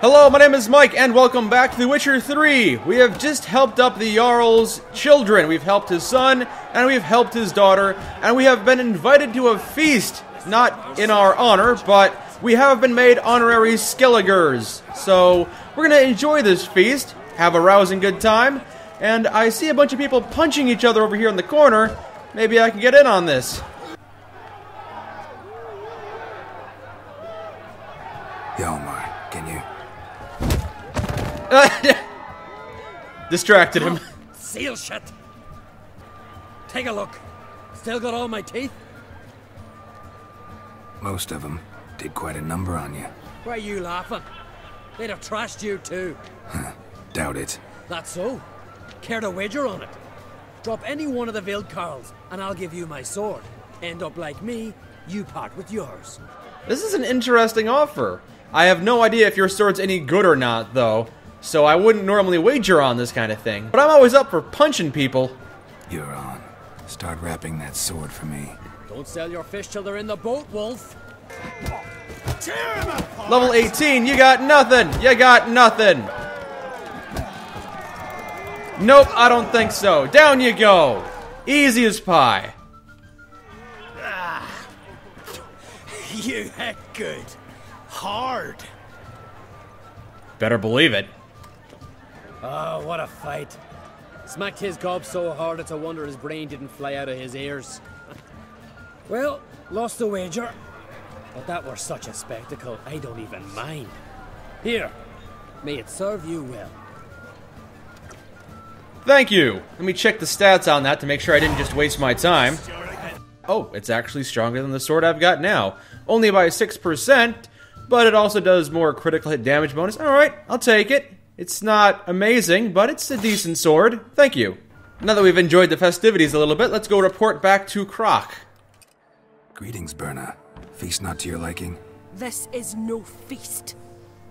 Hello, my name is Mike, and welcome back to The Witcher 3. We have just helped up the Jarl's children. We've helped his son, and we've helped his daughter, and we have been invited to a feast. Not in our honor, but we have been made honorary Skelligers. So, we're gonna enjoy this feast, have a rousing good time, and I see a bunch of people punching each other over here in the corner. Maybe I can get in on this. You? Distracted him. Seal shut. Take a look. Still got all my teeth? Most of them did quite a number on you. Why are you laughing? They'd have trashed you too. Doubt it. That's so. Care to wager on it? Drop any one of the Vildkarls, and I'll give you my sword. End up like me, you part with yours. This is an interesting offer. I have no idea if your sword's any good or not, though, so I wouldn't normally wager on this kind of thing. But I'm always up for punching people. You're on. Start wrapping that sword for me. Don't sell your fish till they're in the boat, Wolf. Level 18, you got nothing! You got nothing! Nope, I don't think so. Down you go! Easy as pie. You heck good. Hard. Better believe it. Oh, what a fight. Smacked his gob so hard it's a wonder his brain didn't fly out of his ears. well, lost the wager. But that were such a spectacle, I don't even mind. Here, may it serve you well. Thank you. Let me check the stats on that to make sure I didn't just waste my time. Oh, it's actually stronger than the sword I've got now. Only by 6%, but it also does more critical hit damage bonus. Alright, I'll take it. It's not amazing, but it's a decent sword. Thank you. Now that we've enjoyed the festivities a little bit, let's go report back to Crach. Greetings, Birna. Feast not to your liking? This is no feast.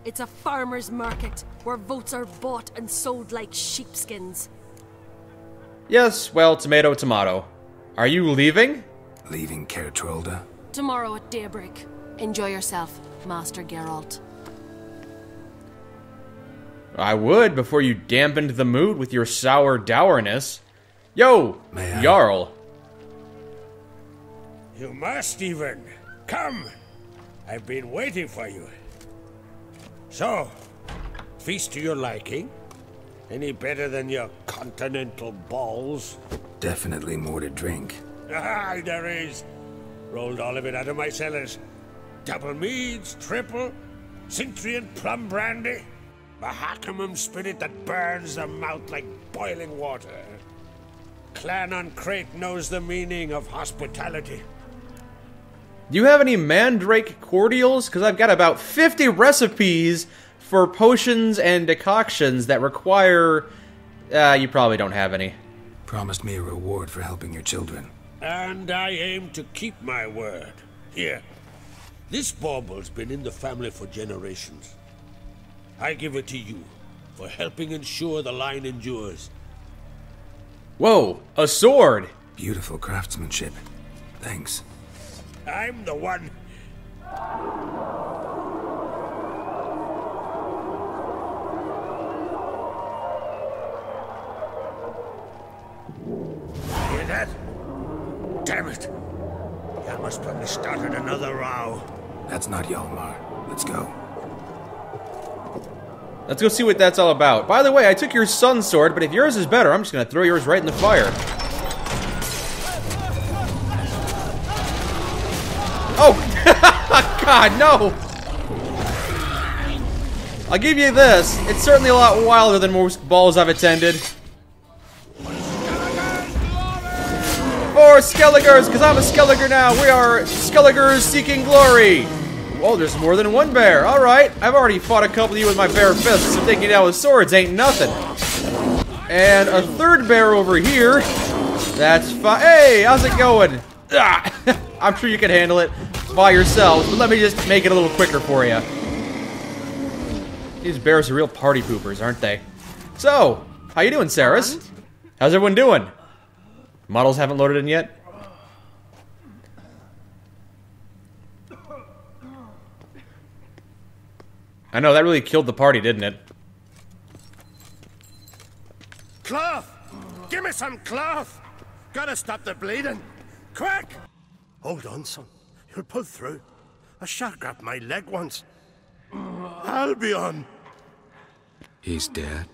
It's a farmer's market where votes are bought and sold like sheepskins. Yes, well, tomato, tomato. Are you leaving? Leaving Kaer Trolde? Tomorrow at daybreak. Enjoy yourself, Master Geralt. I would before you dampened the mood with your sour dourness. Yo, May I? Jarl. You must even. Come. I've been waiting for you. So, feast to your liking? Any better than your continental balls? Definitely more to drink. Ah, there is. Rolled all of it out of my cellars. Double meads, triple, Cintrian plum brandy, Mahakaman spirit that burns the mouth like boiling water. Clan an Craite knows the meaning of hospitality. Do you have any mandrake cordials? Because I've got about 50 recipes for potions and decoctions that require. Uh, you probably don't have any. Promised me a reward for helping your children. And I aim to keep my word. Here. This bauble's been in the family for generations. I give it to you for helping ensure the line endures. Whoa, a sword! Beautiful craftsmanship. Thanks. I'm the one. Hear that? Damn it! I must probably started another row. That's not Hjalmar. Let's go. Let's go see what that's all about. By the way, I took your sun sword, but if yours is better, I'm just gonna throw yours right in the fire. Oh! God, no! I'll give you this. It's certainly a lot wilder than most balls I've attended. For Skelligers, because I'm a Skelliger now. We are Skelligers seeking glory. Oh, there's more than one bear. All right, I've already fought a couple of you with my bare fists, so taking you down with swords ain't nothing. And a third bear over here. That's fine. Hey, how's it going? Ah, I'm sure you can handle it by yourselves, but let me just make it a little quicker for you. These bears are real party poopers, aren't they? So, how you doing, Cerys? How's everyone doing? Models haven't loaded in yet? I know, that really killed the party, didn't it? Cloth! Give me some cloth! Gotta stop the bleeding. Quick! Hold on, son. You'll pull through. A shark grabbed my leg once. Albion! He's dead.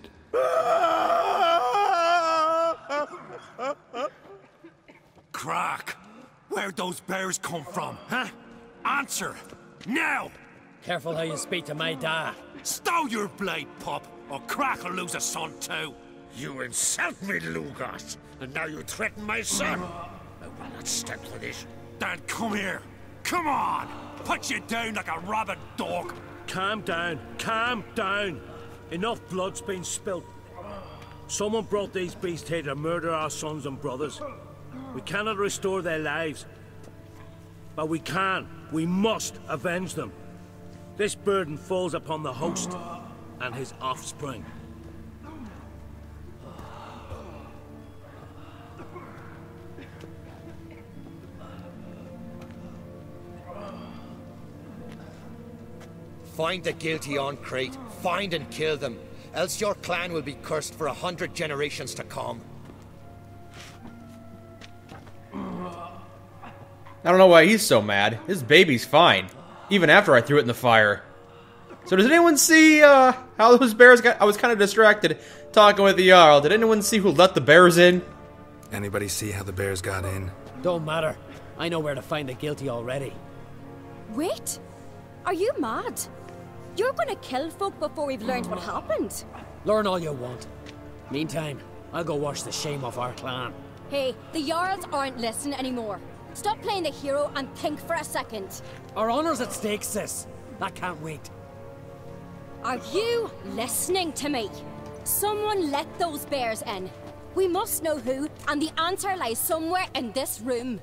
Crach! Where'd those bears come from, huh? Answer! Now! Careful how you speak to my dad. Stow your blade, pup, or Crach will lose a son too. You insult me, Lugos, and now you threaten my son. I will not stand for this. Dad, come here. Come on! Put you down like a rabid dog. Calm down, calm down. Enough blood's been spilt. Someone brought these beasts here to murder our sons and brothers. We cannot restore their lives. But we can, we must avenge them. This burden falls upon the host and his offspring. Find the guilty an Craite. find and kill them, else your clan will be cursed for a hundred generations to come. I don't know why he's so mad. His baby's fine, even after I threw it in the fire. So does anyone see uh, how those bears got? I was kind of distracted talking with the Jarl. Did anyone see who let the bears in? Anybody see how the bears got in? Don't matter. I know where to find the guilty already. Wait! Are you mad? You're gonna kill folk before we've learned what happened. Learn all you want. Meantime, I'll go wash the shame off our clan. Hey, the Jarls aren't listening anymore. Stop playing the hero and think for a second. Our honor's at stake, sis. That can't wait. Are you listening to me? Someone let those bears in. We must know who, and the answer lies somewhere in this room.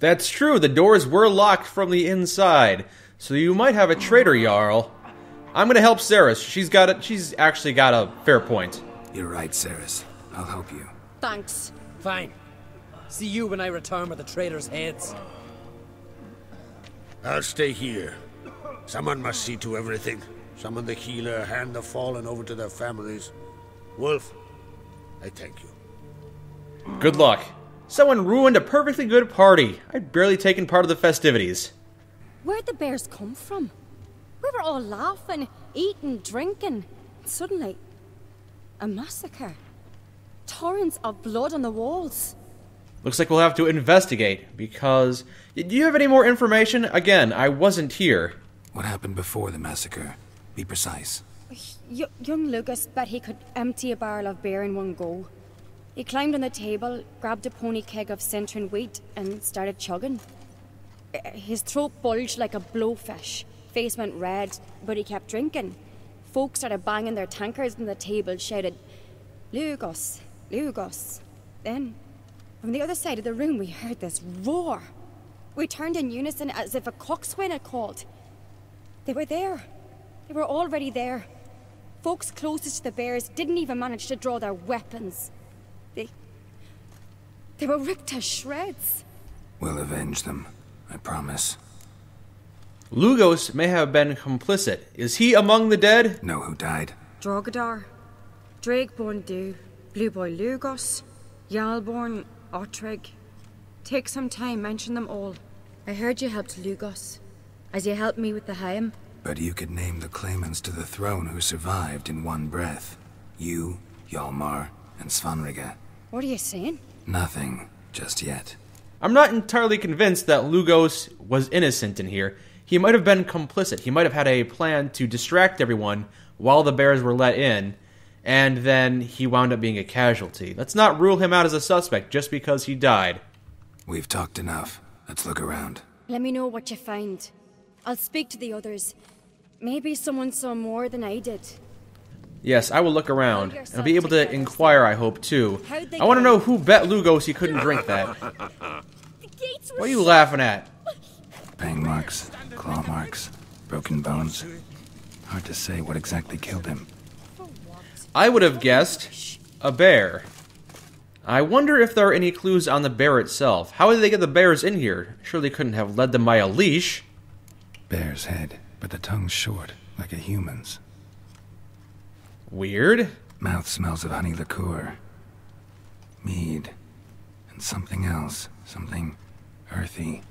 That's true. The doors were locked from the inside, so you might have a traitor, Jarl. I'm gonna help Cerys. She's got it. She's actually got a fair point. You're right, Cerys. I'll help you. Thanks. Fine. See you when I return with the traitors' heads. I'll stay here. Someone must see to everything. Summon the healer, hand the fallen over to their families. Wolf, I thank you. Good luck. Someone ruined a perfectly good party. I'd barely taken part of the festivities. Where'd the bears come from? We were all laughing, eating, drinking. Suddenly, a massacre. Torrents of blood on the walls. Looks like we'll have to investigate, because. Do you have any more information? Again, I wasn't here. What happened before the massacre? Be precise. Y- young Lugos bet he could empty a barrel of beer in one go. He climbed on the table, grabbed a pony keg of Centron wheat, and started chugging. Uh, His throat bulged like a blowfish. Face went red, but he kept drinking. Folks started banging their tankards on the table, shouted, Lugos, Lugos. Then, from the other side of the room, we heard this roar. We turned in unison as if a coxswain had called. They were there. They were already there. Folks closest to the bears didn't even manage to draw their weapons. They. They were ripped to shreds. We'll avenge them. I promise. Lugos may have been complicit. Is he among the dead? Know who died? Drogadar, Drakeborn Du, Blue Boy Lugos, Yalborn, Otrig. Take some time, mention them all. I heard you helped Lugos. As you helped me with the Hym. But you could name the claimants to the throne who survived in one breath. You, Hjalmar, and Svanrige. What are you saying? Nothing, just yet. I'm not entirely convinced that Lugos was innocent in here. He might have been complicit. He might have had a plan to distract everyone while the bears were let in, and then he wound up being a casualty. Let's not rule him out as a suspect just because he died. We've talked enough. Let's look around. Let me know what you find. I'll speak to the others. Maybe someone saw more than I did. Yes, I will look around. And I'll be able to inquire, I hope, too. I want to know who bet Lugos he couldn't drink that. What are you laughing at? Fang marks, claw marks, broken bones. Hard to say what exactly killed him. I would have guessed a bear. I wonder if there are any clues on the bear itself. How did they get the bears in here? Surely couldn't have led them by a leash. Bear's head, but the tongue's short, like a human's. Weird. Mouth smells of honey liqueur, mead, and something else, something earthy.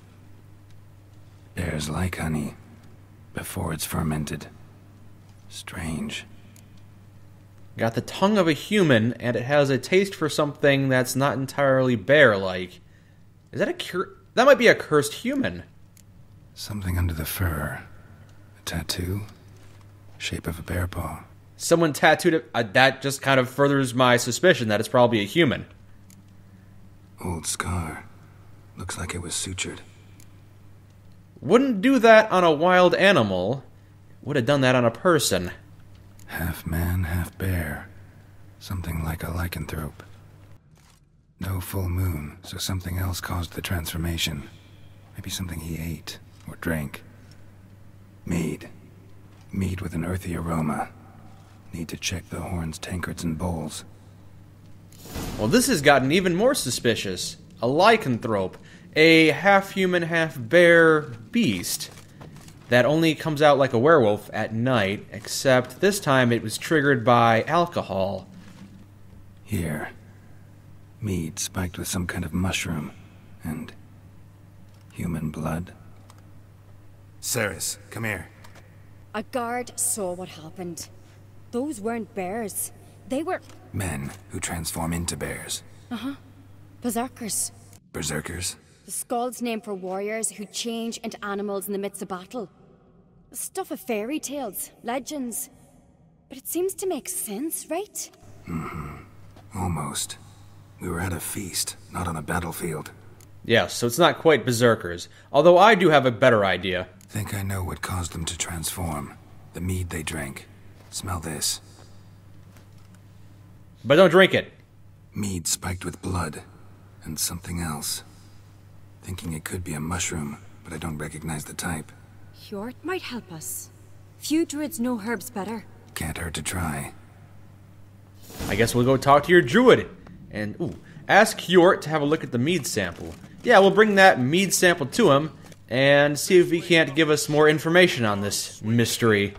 Bears like honey before it's fermented. Strange. Got the tongue of a human, and it has a taste for something that's not entirely bear-like. Is that a cur- That might be a cursed human. Something under the fur. A tattoo. Shape of a bear paw. Someone tattooed it. Uh, that just kind of furthers my suspicion that it's probably a human. Old scar. Looks like it was sutured. Wouldn't do that on a wild animal. Would have done that on a person. Half man, half bear. Something like a lycanthrope. No full moon, so something else caused the transformation. Maybe something he ate or drank. Mead. Mead with an earthy aroma. Need to check the horns, tankards, and bowls. Well, this has gotten even more suspicious. A lycanthrope, a half human, half bear beast that only comes out like a werewolf at night, except this time it was triggered by alcohol. Here. Mead spiked with some kind of mushroom. And. human blood. Cerys, come here. A guard saw what happened. Those weren't bears. They were Men who transform into bears. Uh-huh. Berserkers. Berserkers? The Skald's name for warriors who change into animals in the midst of battle. Stuff of fairy tales, legends. But it seems to make sense, right? Mm-hmm. Almost. We were at a feast, not on a battlefield. Yes, so it's not quite berserkers. Although I do have a better idea. Think I know what caused them to transform. The mead they drank. Smell this. But don't drink it. Mead spiked with blood. And something else. Thinking it could be a mushroom, but I don't recognize the type. Hjort might help us. Few druids know herbs better. Can't hurt to try. I guess we'll go talk to your druid. And, ooh, ask Hjort to have a look at the mead sample. Yeah, we'll bring that mead sample to him and see if he can't give us more information on this mystery.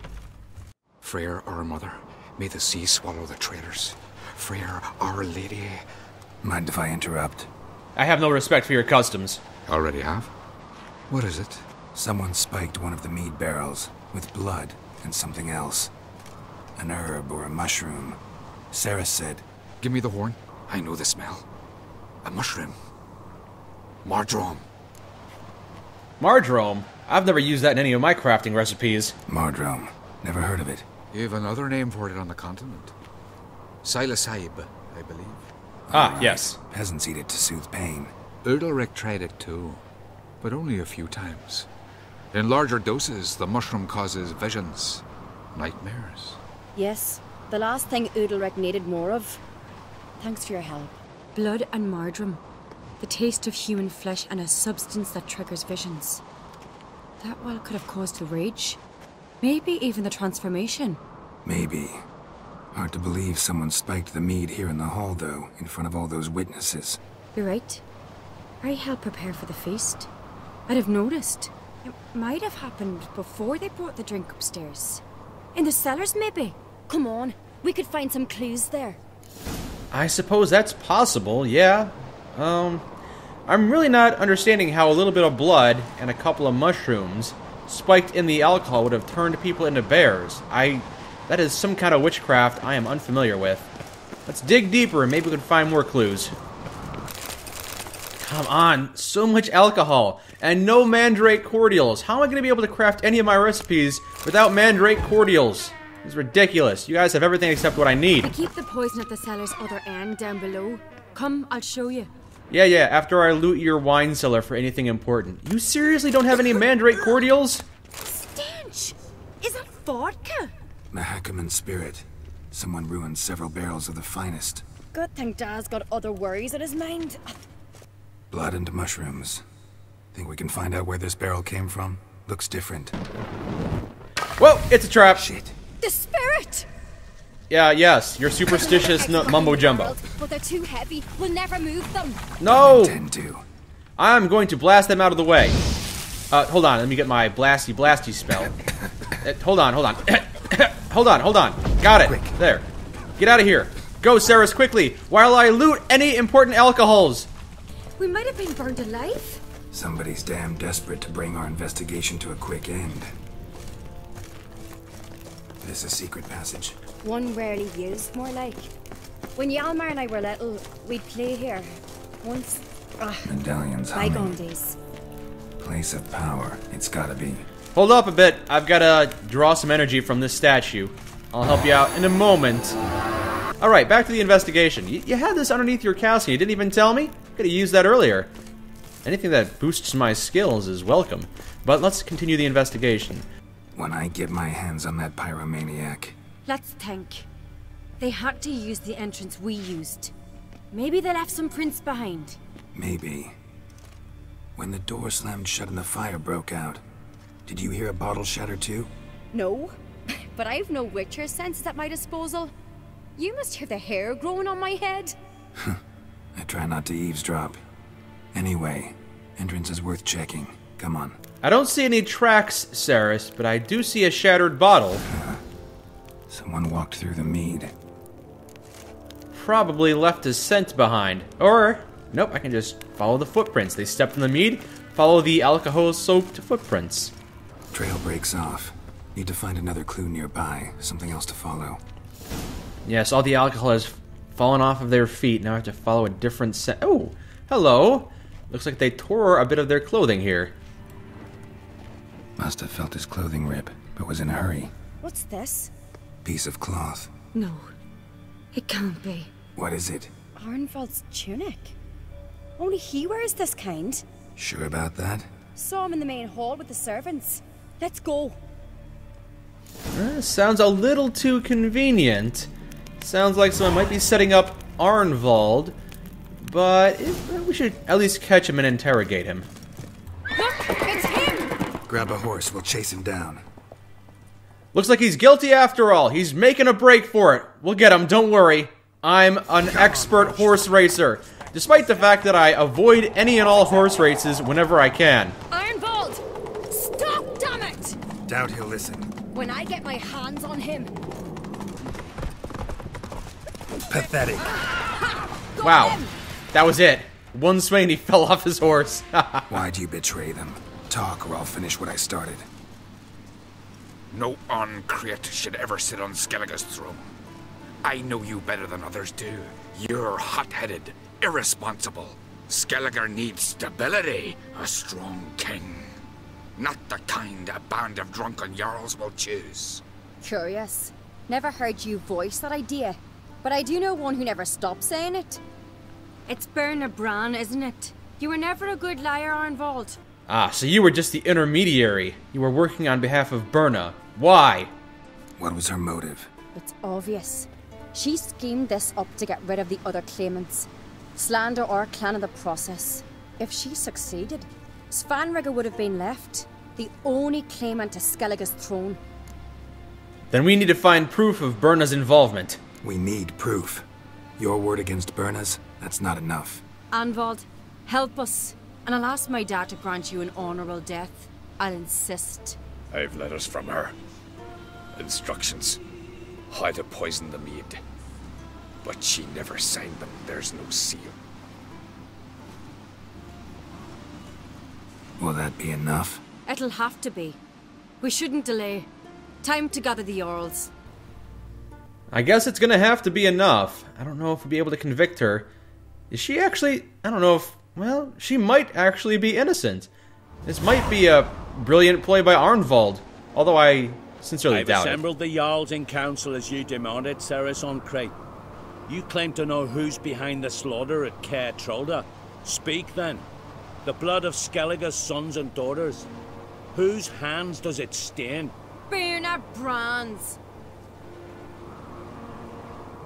Freya, our mother, may the sea swallow the traitors. Freya, our lady. Mind if I interrupt? I have no respect for your customs. Already have? What is it? Someone spiked one of the mead barrels with blood and something else. An herb or a mushroom. Sarah said, Give me the horn. I know the smell. A mushroom. Mardroeme. Mardroeme? I've never used that in any of my crafting recipes. Mardroeme. Never heard of it. You've another name for it on the continent. Psilocybe, I believe. Ah, yes. Peasants eat it to soothe pain. Udalryk tried it too, but only a few times. In larger doses, the mushroom causes visions, nightmares. Yes, the last thing Udalryk needed more of. Thanks for your help. Blood and mardroeme. The taste of human flesh and a substance that triggers visions. That well could have caused the rage. Maybe even the transformation. Maybe. Hard to believe someone spiked the mead here in the hall, though, in front of all those witnesses. You're right. I helped prepare for the feast. I'd have noticed. It might have happened before they brought the drink upstairs. In the cellars, maybe. Come on, we could find some clues there. I suppose that's possible, yeah. Um, I'm really not understanding how a little bit of blood and a couple of mushrooms spiked in the alcohol would have turned people into bears. I. That is some kind of witchcraft I am unfamiliar with. Let's dig deeper and maybe we can find more clues. Come on, so much alcohol and no mandrake cordials. How am I going to be able to craft any of my recipes without mandrake cordials? This is ridiculous. You guys have everything except what I need. I keep the poison at the cellar's other end down below. Come, I'll show you. Yeah, yeah, after I loot your wine cellar for anything important. You seriously don't have any mandrake cordials? Stench! Is that vodka? Mahakaman spirit. Someone ruined several barrels of the finest. Good thing Dad's got other worries on his mind. Blood and mushrooms. Think we can find out where this barrel came from? Looks different. Whoa, it's a trap. Shit. The spirit! Yeah, yes, your superstitious n- mumbo jumbo. But they're too heavy. We'll never move them. No! Tend to. I'm going to blast them out of the way. Uh, hold on, let me get my blasty blasty spell. Uh, hold on, hold on. hold on, hold on. Got it. There. Get out of here. Go, Cerys, quickly, while I loot any important alcohols. We might have been burned alive. Somebody's damn desperate to bring our investigation to a quick end. This is a secret passage. One rarely used, more like. When Hjalmar and I were little, we'd play here. Once. Ah, Medallions bygone humming. days. Place of power. It's gotta be. Hold up a bit. I've got to draw some energy from this statue. I'll help you out in a moment. Alright, back to the investigation. You, you had this underneath your castle. You didn't even tell me? Could have used that earlier. Anything that boosts my skills is welcome. But let's continue the investigation. When I get my hands on that pyromaniac, Let's think. They had to use the entrance we used. Maybe they left some prints behind. maybe. When the door slammed shut and the fire broke out, did you hear a bottle shatter too? No, but I've no Witcher sense at my disposal. You must hear the hair growing on my head. I try not to eavesdrop. Anyway, entrance is worth checking. Come on. I don't see any tracks, Cerys, but I do see a shattered bottle. Someone walked through the mead. Probably left a scent behind. Or, nope, I can just follow the footprints. They stepped in the mead, follow the alcohol-soaked footprints. Trail breaks off. Need to find another clue nearby. Something else to follow. Yes, all the alcohol has fallen off of their feet. Now I have to follow a different set. Oh, hello. Looks like they tore a bit of their clothing here. Must have felt his clothing rip, but was in a hurry. What's this? Piece of cloth. No. It can't be. What is it? Arnvald's tunic. Only he wears this kind. Sure about that? Saw him in the main hall with the servants. Let's go. Uh, sounds a little too convenient. Sounds like someone might be setting up Arnvald, but it, we should at least catch him and interrogate him. Look, it's him! Grab a horse, we'll chase him down. Looks like he's guilty after all. He's making a break for it. We'll get him, don't worry. I'm an expert horse racer, despite the fact that I avoid any and all horse races whenever I can. Arnvald! Stop, damn it! Doubt he'll listen. When I get my hands on him. Pathetic. Wow, that was it. One swing and he fell off his horse. Why do you betray them? Talk or I'll finish what I started. No an Craite should ever sit on Skellige's throne. I know you better than others do. You're hot-headed, irresponsible. Skelliger needs stability, a strong king. Not the kind a band of drunken jarls will choose. Curious. Never heard you voice that idea. But I do know one who never stops saying it. It's Birna Bran, isn't it? You were never a good liar, Arnvald. ah, so you were just the intermediary. You were working on behalf of Birna. Why? What was her motive? It's obvious. She schemed this up to get rid of the other claimants. Slander our clan in the process. If she succeeded, Svanrige would have been left, the only claimant to Skellige's throne. Then we need to find proof of Birna's involvement. We need proof. Your word against Birna's? That's not enough. Arnvald, help us. And I'll ask my dad to grant you an honorable death. I'll insist. I've letters from her. Instructions. How to poison the mead. But she never signed them. There's no seal. Will that be enough? It'll have to be. We shouldn't delay. Time to gather the Jarls. I guess it's gonna have to be enough. I don't know if we'll be able to convict her. Is she actually. I don't know if. Well, she might actually be innocent. This might be a brilliant play by Arnvald, although I sincerely I've doubt it. assembled the Jarls in council as you demanded, Cerys an Craite. You claim to know who's behind the slaughter at Kaer Trolde. Speak then. The blood of Skellige's sons and daughters. Whose hands does it stain? Birna Bran's.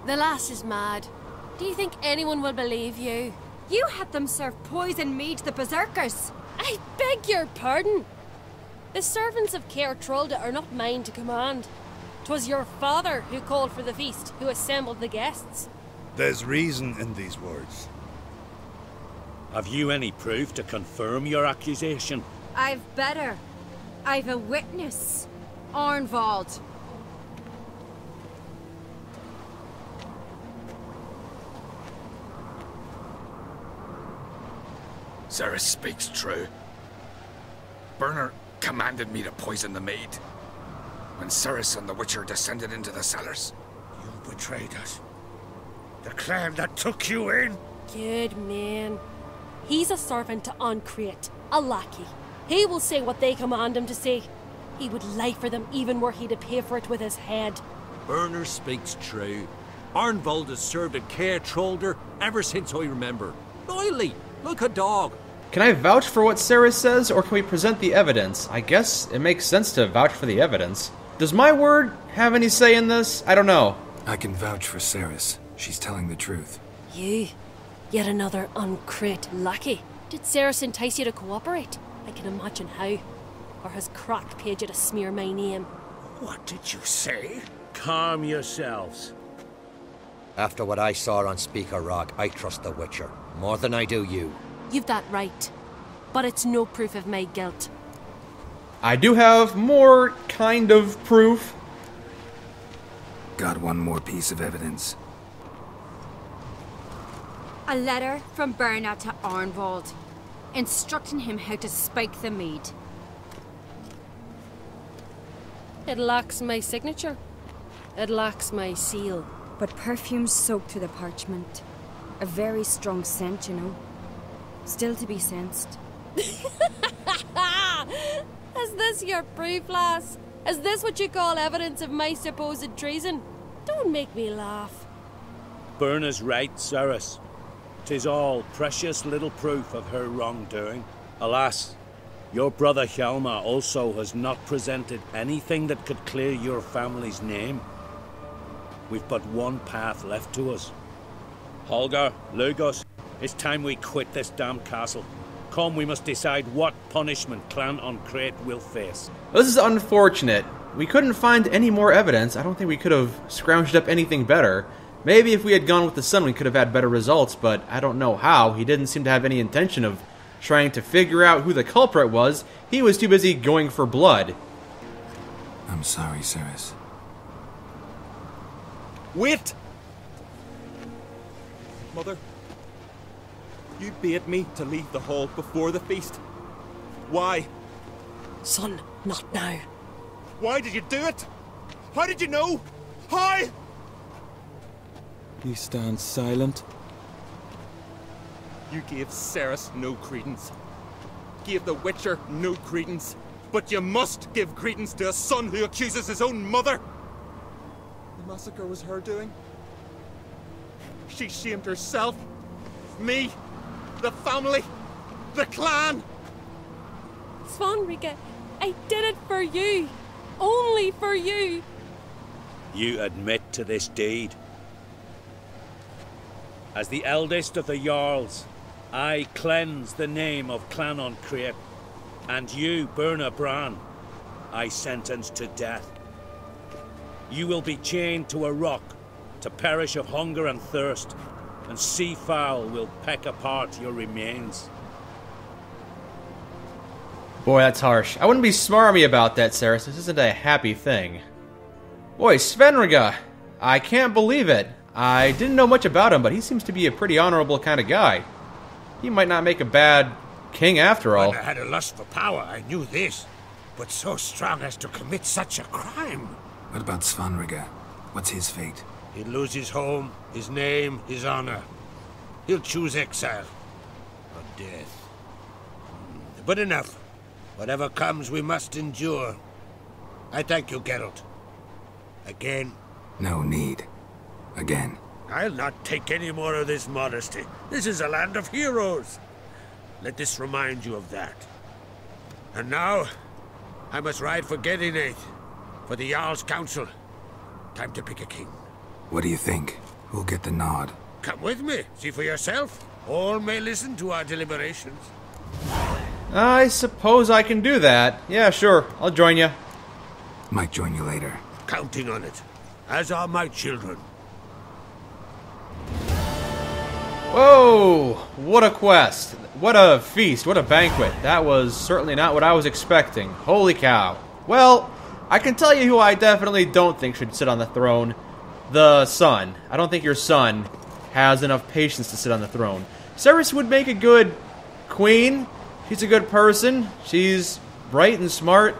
The lass is mad. Do you think anyone will believe you? You had them serve poison mead to the berserkers. I beg your pardon. The servants of Kaer Trolde are not mine to command. 'Twas your father who called for the feast, who assembled the guests. There's reason in these words. Have you any proof to confirm your accusation? I've better. I've a witness. Arnvald. Cerys speaks true. Birna commanded me to poison the maid. When Cerys and the Witcher descended into the cellars. You betrayed us. The clan that took you in. Good man. He's a servant to an Craite, a lackey. He will say what they command him to say. He would lie for them even were he to pay for it with his head. Birna speaks true. Arnvald has served at Kaer Trolde ever since I remember. Loyally, like a dog. Can I vouch for what Cerys says, or can we present the evidence? I guess it makes sense to vouch for the evidence. Does my word have any say in this? I don't know. I can vouch for Cerys. She's telling the truth. You? Yet another an Craite lackey? Did Cerys entice you to cooperate? I can imagine how. Or has Crach paid you to smear my name? What did you say? Calm yourselves. After what I saw on Spikeroog, I trust the Witcher. More than I do you. You've that right. But it's no proof of my guilt. I do have more kind of proof. Got one more piece of evidence. A letter from Birna to Arnvald, instructing him how to spike the mead. It lacks my signature. It lacks my seal. But perfume soaked through the parchment. A very strong scent, you know. Still to be sensed. Is this your proof, lass? Is this what you call evidence of my supposed treason? Don't make me laugh. Birna's right, Cerys. Tis all precious little proof of her wrongdoing. Alas, your brother Hjalmar also has not presented anything that could clear your family's name. We've but one path left to us. Holger, Lugos, it's time we quit this damn castle. Come, we must decide what punishment Clan an Craite will face. This is unfortunate. We couldn't find any more evidence. I don't think we could have scrounged up anything better. Maybe if we had gone with the sun, we could have had better results, but I don't know how. He didn't seem to have any intention of trying to figure out who the culprit was. He was too busy going for blood. I'm sorry, Cerys. Wait! Mother, you bade me to leave the hall before the feast. Why? Son, not now. Why did you do it? How did you know? How? You stand silent. You gave Cerys no credence. Gave the Witcher no credence. But you must give credence to a son who accuses his own mother. The massacre was her doing. She shamed herself. Me. The family. The clan. Svanrige, I did it for you. Only for you. You admit to this deed. As the eldest of the Jarls, I cleanse the name of Clan an Craite, and you, Birna Bran, I sentence to death. You will be chained to a rock to perish of hunger and thirst, and sea fowl will peck apart your remains. Boy, that's harsh. I wouldn't be smarmy about that, Cerys. This isn't a happy thing. Boy, Svanrige! I can't believe it. I didn't know much about him, but he seems to be a pretty honorable kind of guy. He might not make a bad king after all. When I had a lust for power, I knew this. But so strong as to commit such a crime. What about Svanrige? What's his fate? He'll lose his home, his name, his honor. He'll choose exile. Or death. Hmm, but enough. Whatever comes, we must endure. I thank you, Geralt. Again. No need. Again. I'll not take any more of this modesty. This is a land of heroes. Let this remind you of that. And now, I must ride for Gedyneith, for the Jarl's Council. Time to pick a king. What do you think? Who'll get the nod? Come with me, see for yourself. All may listen to our deliberations. I suppose I can do that. Yeah, sure. I'll join you. Might join you later. Counting on it. As are my children. Whoa! What a quest. What a feast. What a banquet. That was certainly not what I was expecting. Holy cow. Well, I can tell you who I definitely don't think should sit on the throne. The son. I don't think your son has enough patience to sit on the throne. Cerys would make a good queen. She's a good person. She's bright and smart.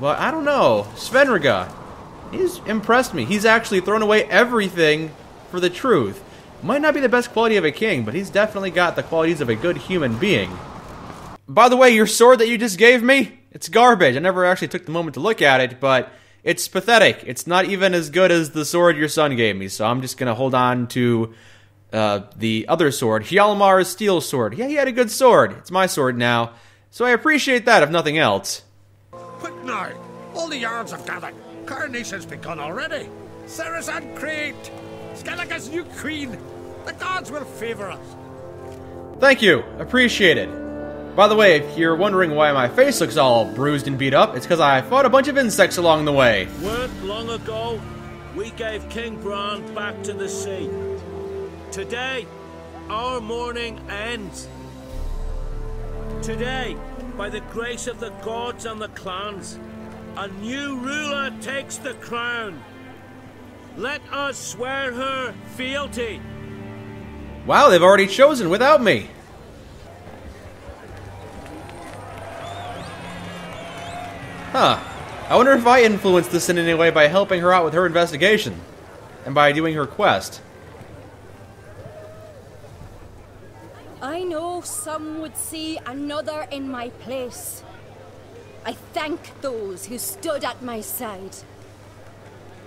But I don't know. Svanrige. He's impressed me. He's actually thrown away everything for the truth. Might not be the best quality of a king, but he's definitely got the qualities of a good human being. By the way, your sword that you just gave me, it's garbage. I never actually took the moment to look at it, but it's pathetic. It's not even as good as the sword your son gave me, so I'm just gonna hold on to uh, the other sword, Hjalmar's steel sword. Yeah, he had a good sword. It's my sword now, so I appreciate that, if nothing else. Quick now! All the Jarls have gathered. Coronation's begun already. Cerys an Craite! New queen! The gods will favor us! Thank you. Appreciate it. By the way, if you're wondering why my face looks all bruised and beat up, it's because I fought a bunch of insects along the way. Weren't long ago, we gave King Bran back to the sea. Today, our mourning ends. Today, by the grace of the gods and the clans, a new ruler takes the crown. Let us swear her fealty. Wow, they've already chosen without me. Huh. I wonder if I influenced this in any way by helping her out with her investigation. And by doing her quest. I know some would see another in my place. I thank those who stood at my side.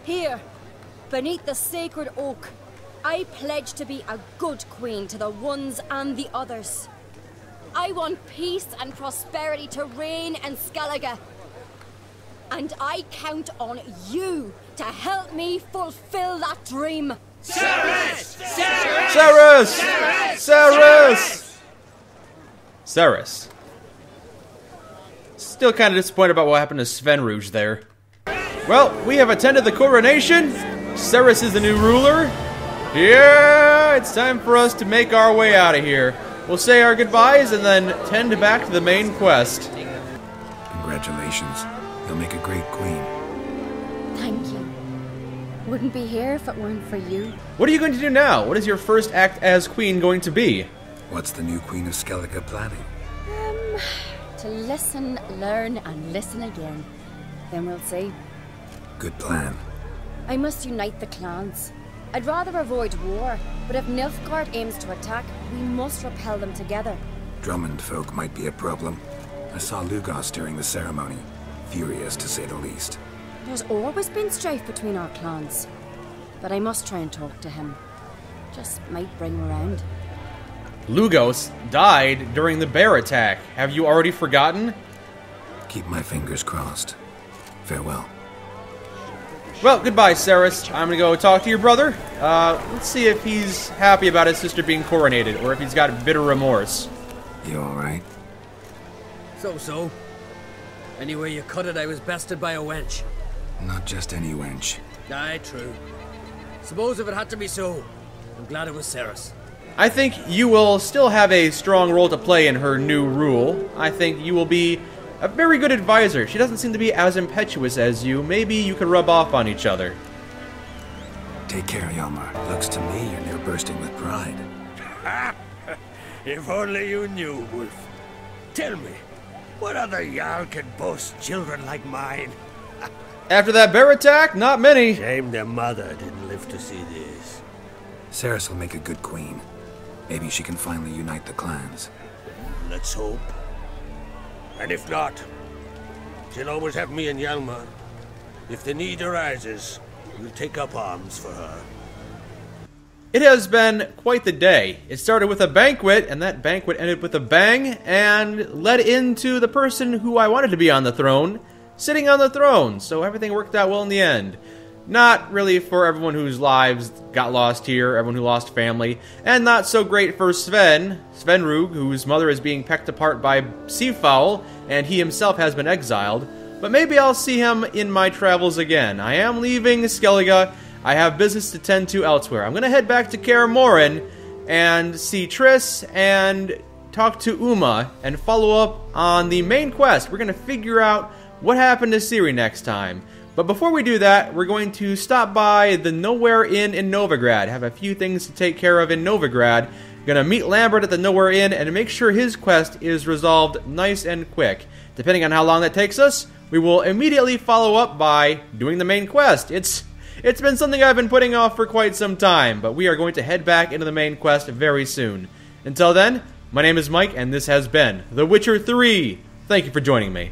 Here, beneath the sacred oak, I pledge to be a good queen to the ones and the others. I want peace and prosperity to reign in Skellige. And I count on you to help me fulfill that dream. Cerys! Cerys! Cerys! Cerys. Still kind of disappointed about what happened to Svanrige there. Well, we have attended the coronation. Cerys is the new ruler. Yeah, it's time for us to make our way out of here. We'll say our goodbyes and then tend back to the main quest. Congratulations. You'll make a great queen. Thank you. Wouldn't be here if it weren't for you. What are you going to do now? What is your first act as queen going to be? What's the new queen of Skellige planning? Um, to listen, learn, and listen again. Then we'll see. Good plan. I must unite the clans. I'd rather avoid war, but if Nilfgaard aims to attack, we must repel them together. Drummond folk might be a problem. I saw Lugos during the ceremony. Furious, to say the least. There's always been strife between our clans. But I must try and talk to him. Just might bring him around. Lugos died during the bear attack. Have you already forgotten? Keep my fingers crossed. Farewell. Well, goodbye, Cerys. I'm gonna go talk to your brother. Uh, let's see if he's happy about his sister being coronated, or if he's got bitter remorse. You alright? So so so. Anyway you cut it, I was bested by a wench. Not just any wench. Aye, true. Suppose if it had to be so, I'm glad it was Cerys. I think you will still have a strong role to play in her new rule. I think you will be a very good advisor. She doesn't seem to be as impetuous as you. Maybe you could rub off on each other. Take care, Hjalmar. Looks to me you're near bursting with pride. if only you knew, Wolf. Tell me, what other Jarl can boast children like mine? After that bear attack, not many. Shame their mother didn't live to see this. Cerys will make a good queen. Maybe she can finally unite the clans. Let's hope. And if not, she'll always have me and Hjalmar. If the need arises, we'll take up arms for her. It has been quite the day. It started with a banquet, and that banquet ended with a bang, and led into the person who I wanted to be on the throne, sitting on the throne, so everything worked out well in the end. Not really for everyone whose lives got lost here, everyone who lost family, and not so great for Sven, Svanrige, whose mother is being pecked apart by seafowl, and he himself has been exiled. But maybe I'll see him in my travels again. I am leaving Skellige. I have business to tend to elsewhere. I'm going to head back to Kaer Morhen and see Triss and talk to Uma and follow up on the main quest. We're going to figure out what happened to Ciri next time. But before we do that, we're going to stop by the Nowhere Inn in Novigrad. Have a few things to take care of in Novigrad. Gonna meet Lambert at the Nowhere Inn and make sure his quest is resolved nice and quick. Depending on how long that takes us, we will immediately follow up by doing the main quest. It's it's been something I've been putting off for quite some time, but we are going to head back into the main quest very soon. Until then, my name is Mike, and this has been The Witcher 3. Thank you for joining me.